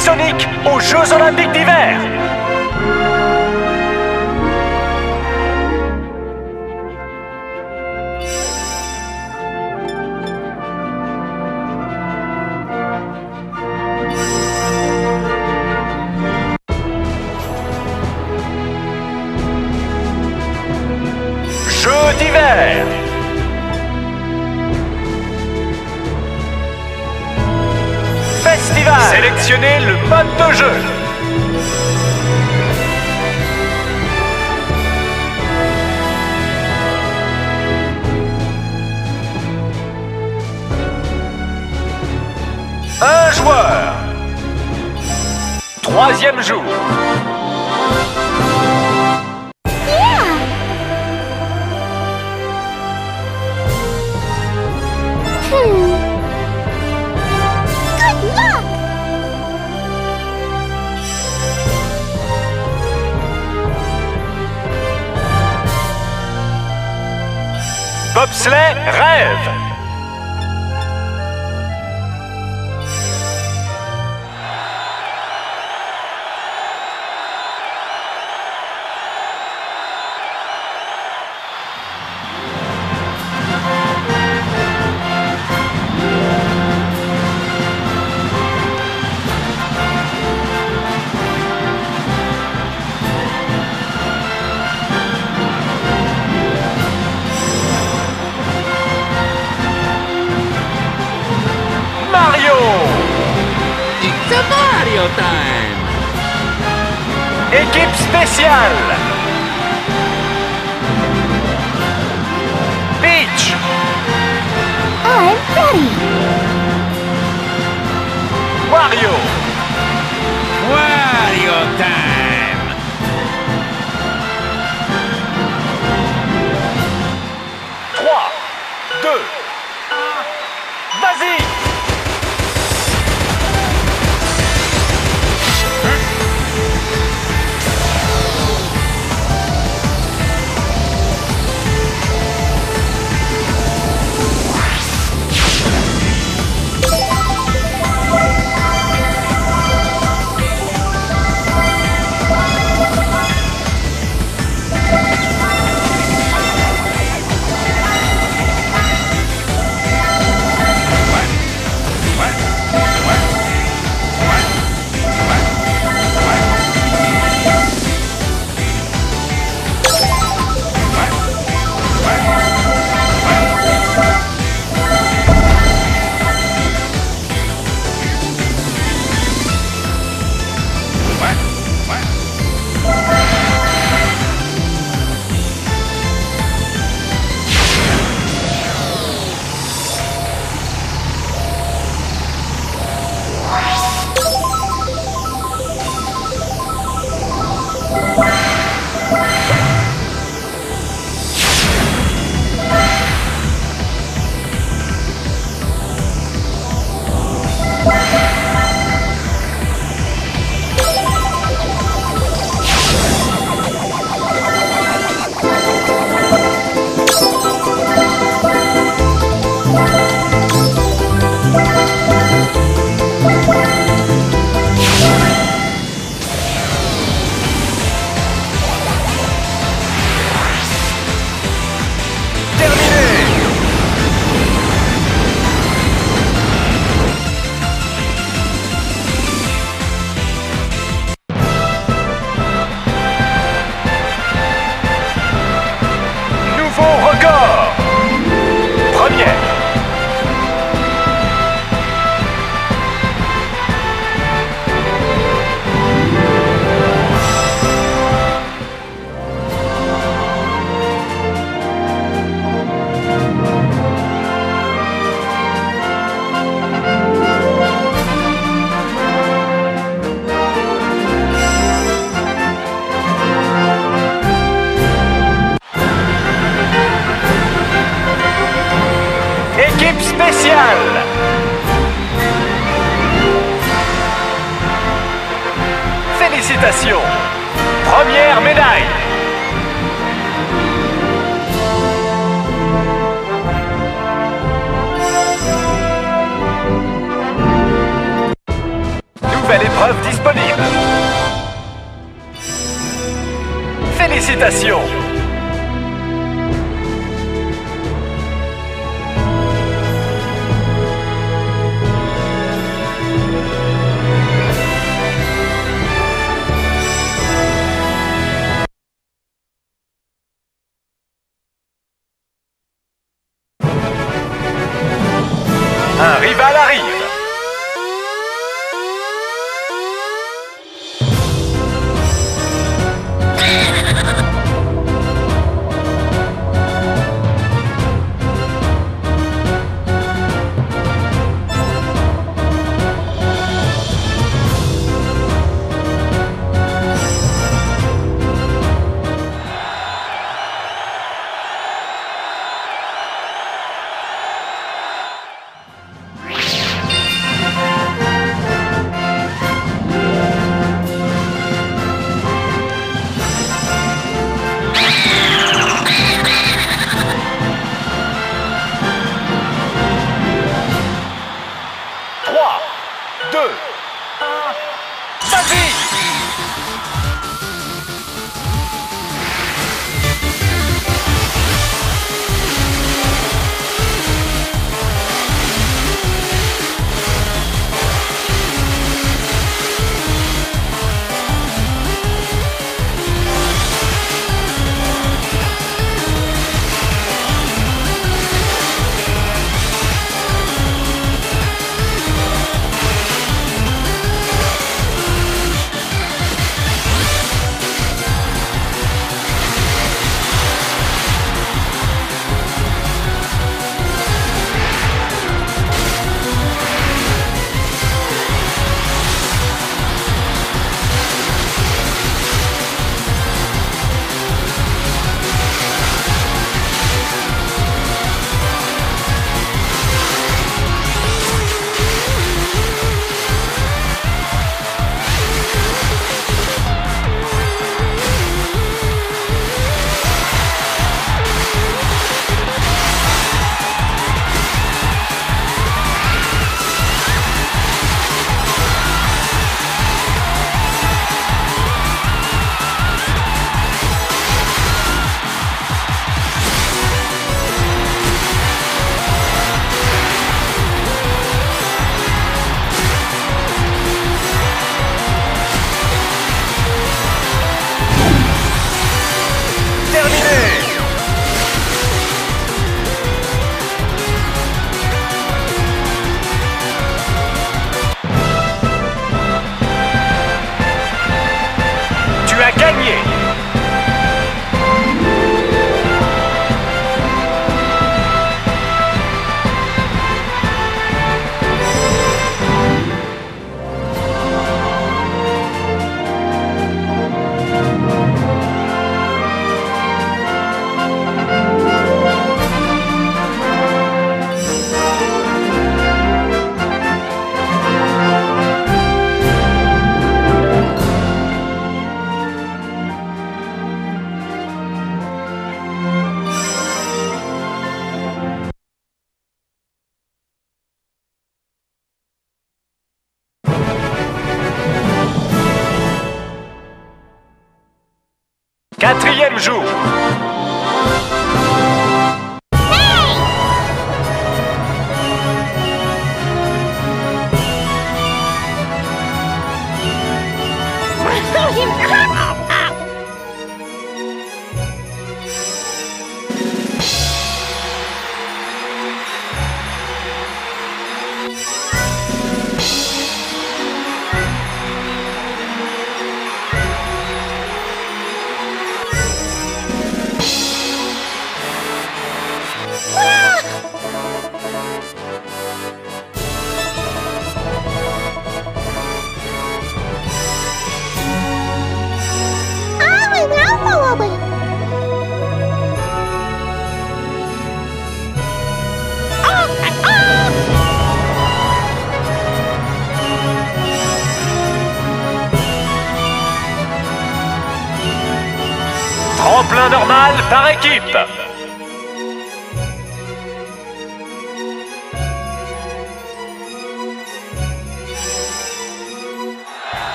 Sonic aux Jeux Olympiques d'hiver.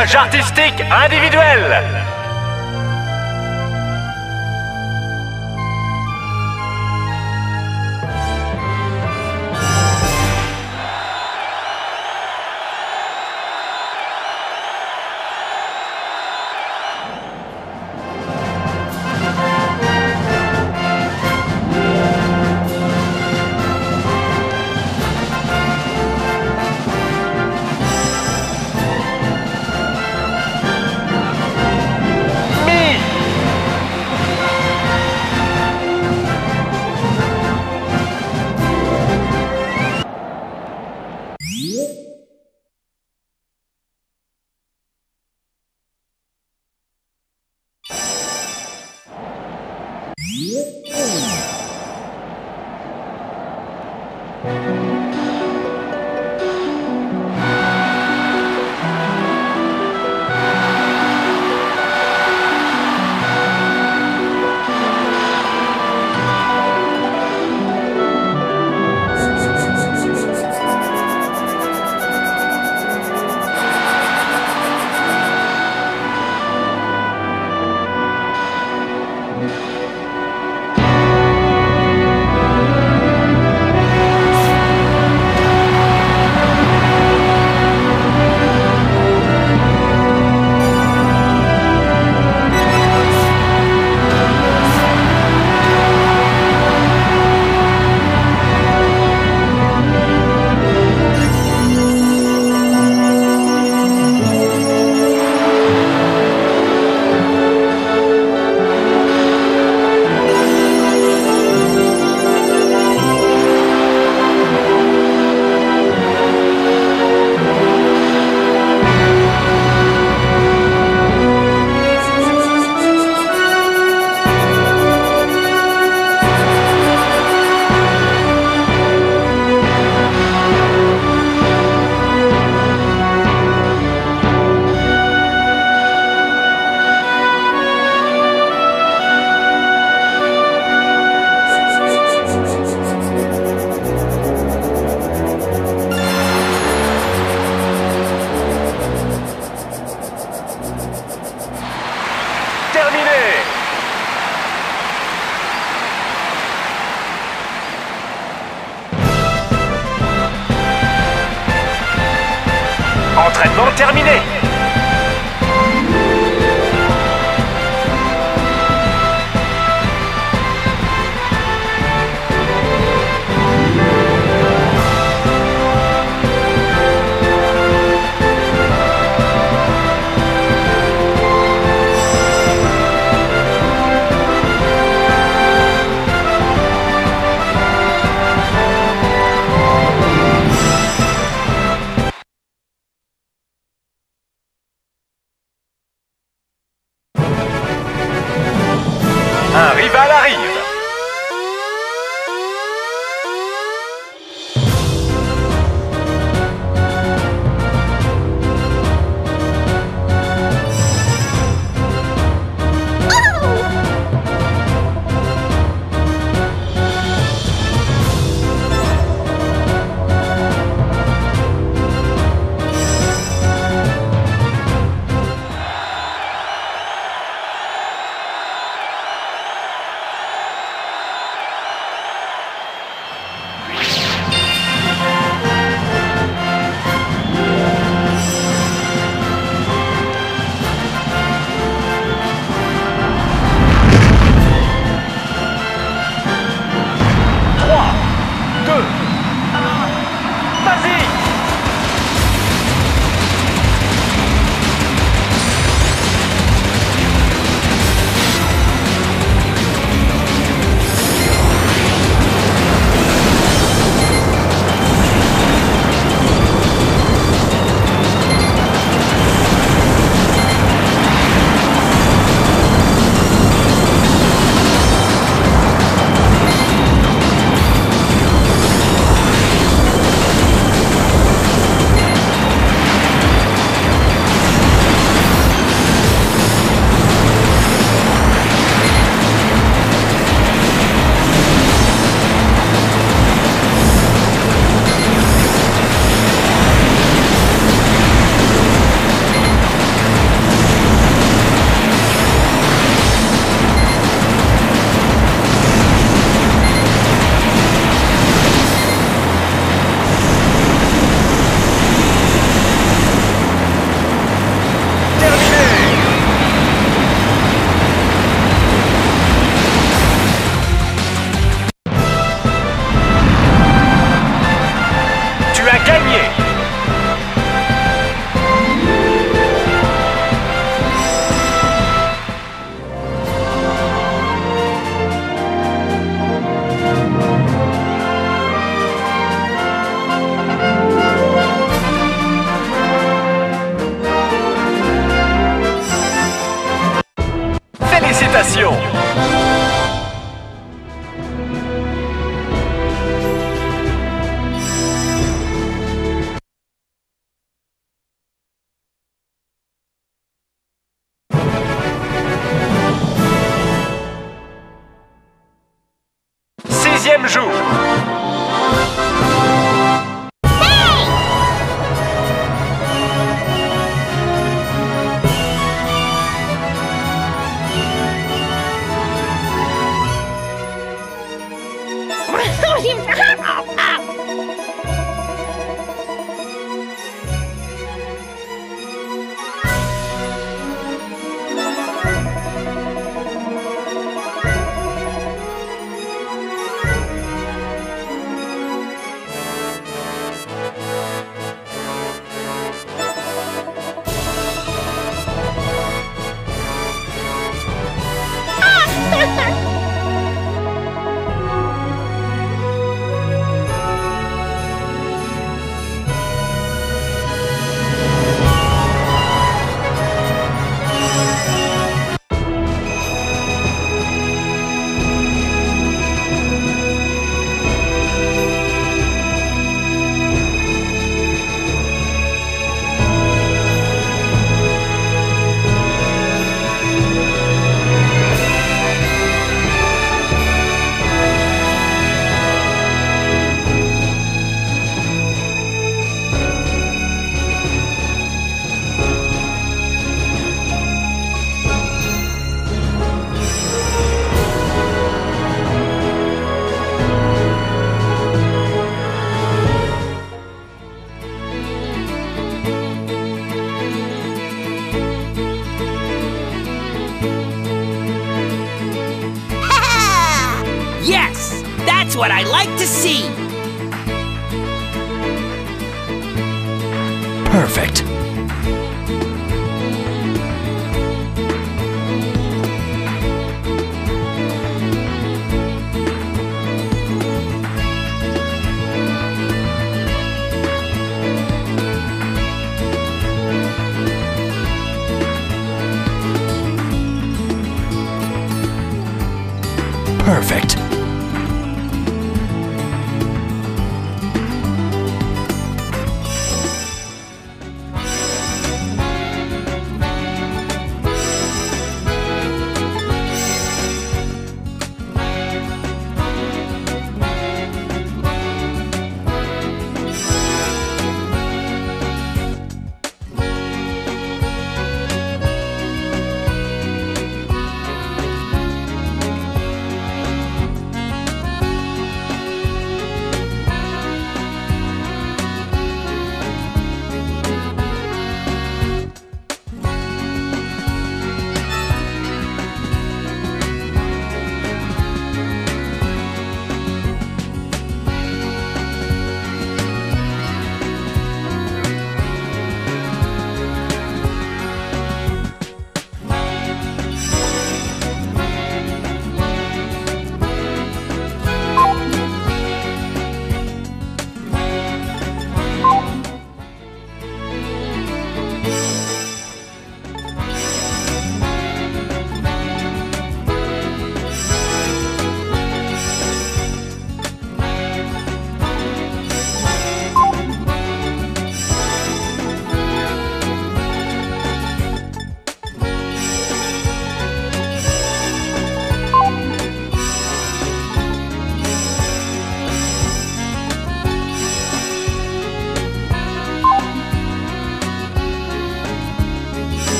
Artistique individuel. Música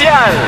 Équipe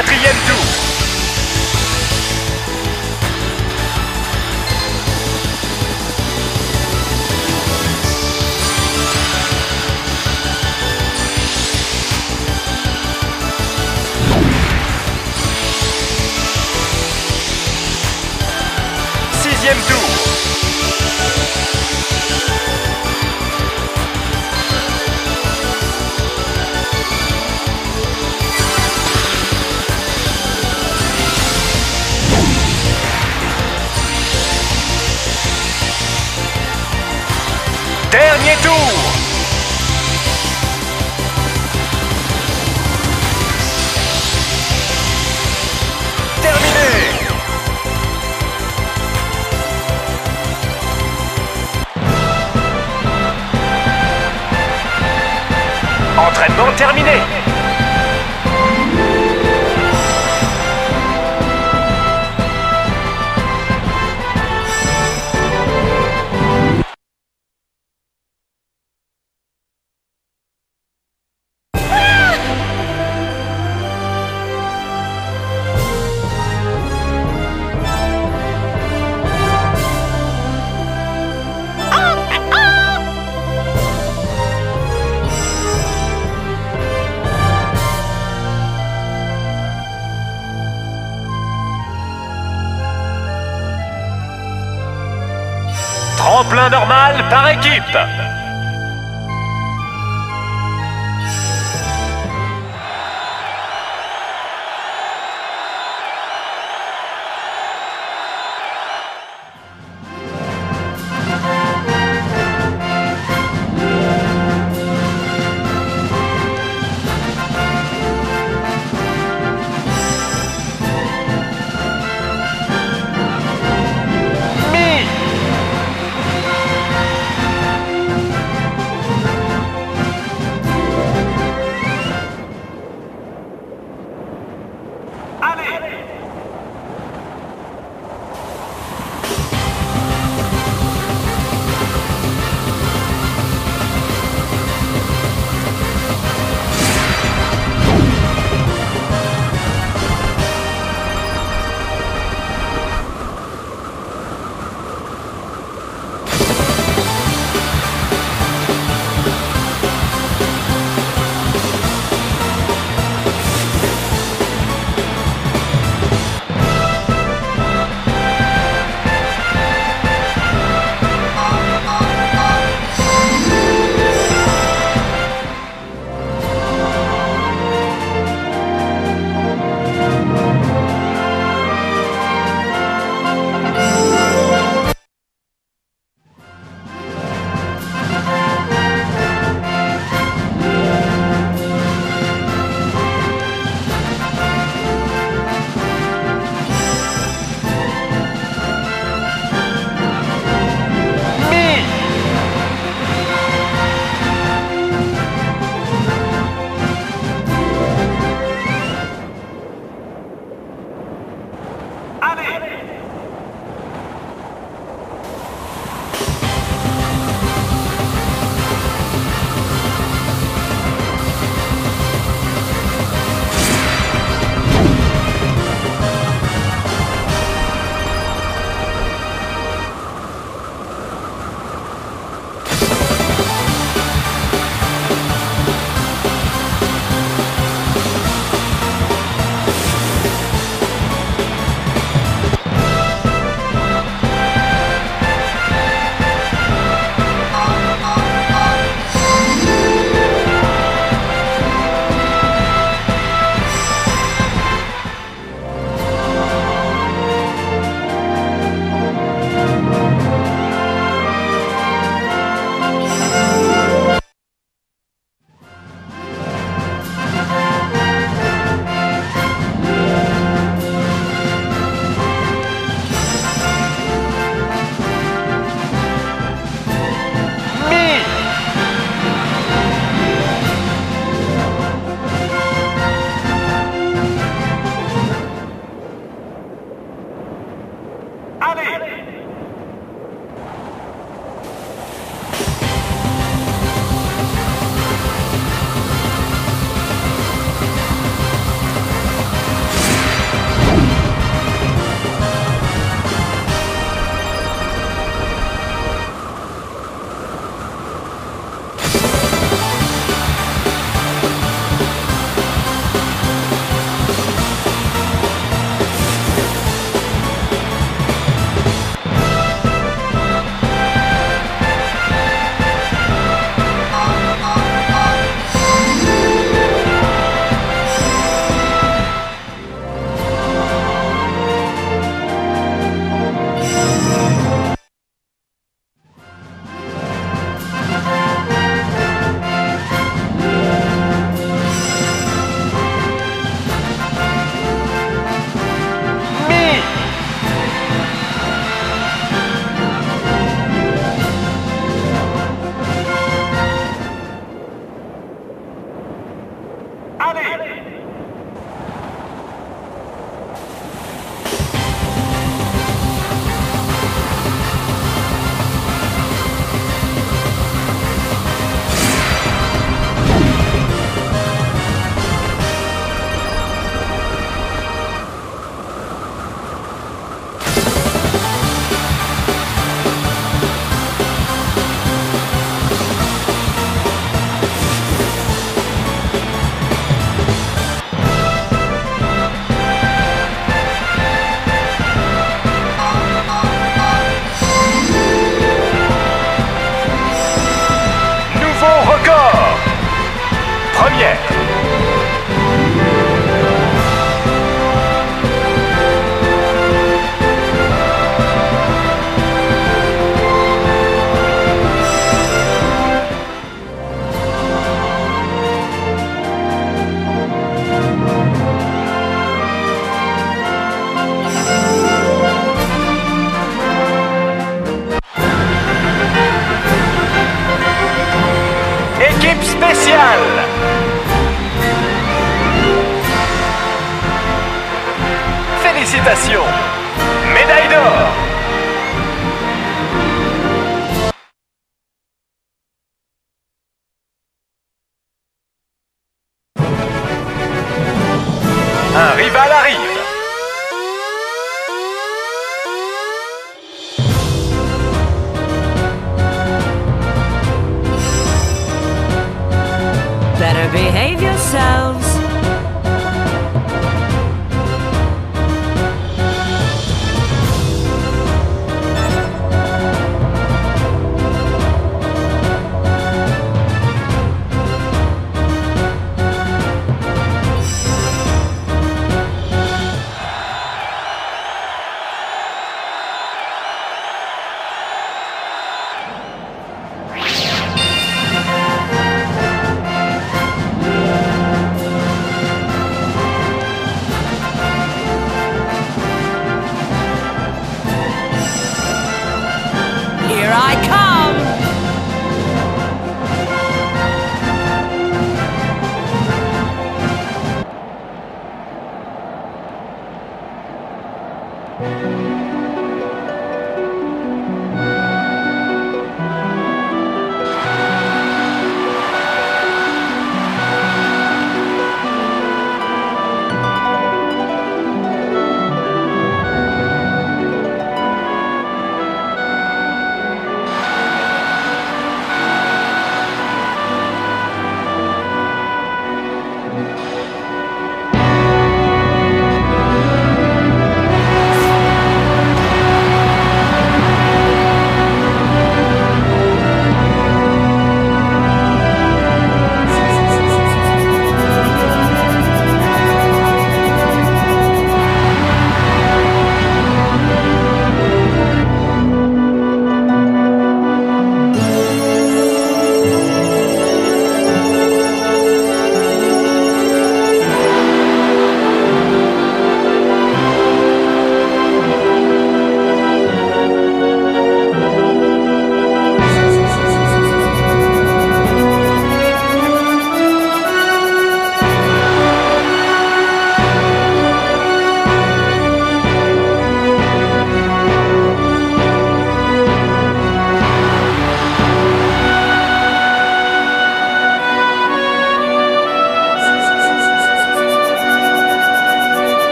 Quatrième tour.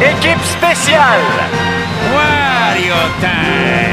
Équipe spéciale Wario time!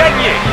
Denye.